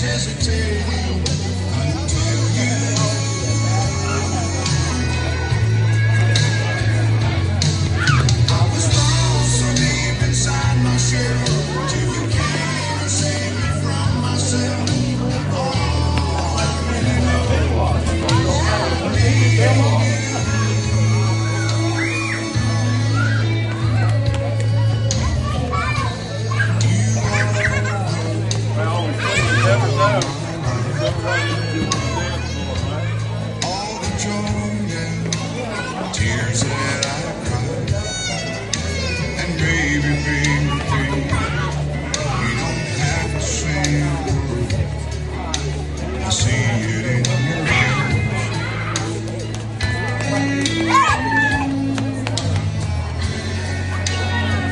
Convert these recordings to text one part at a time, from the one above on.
hesitate.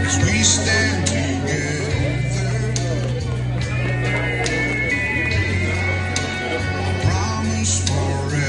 As we stand together, promise forever.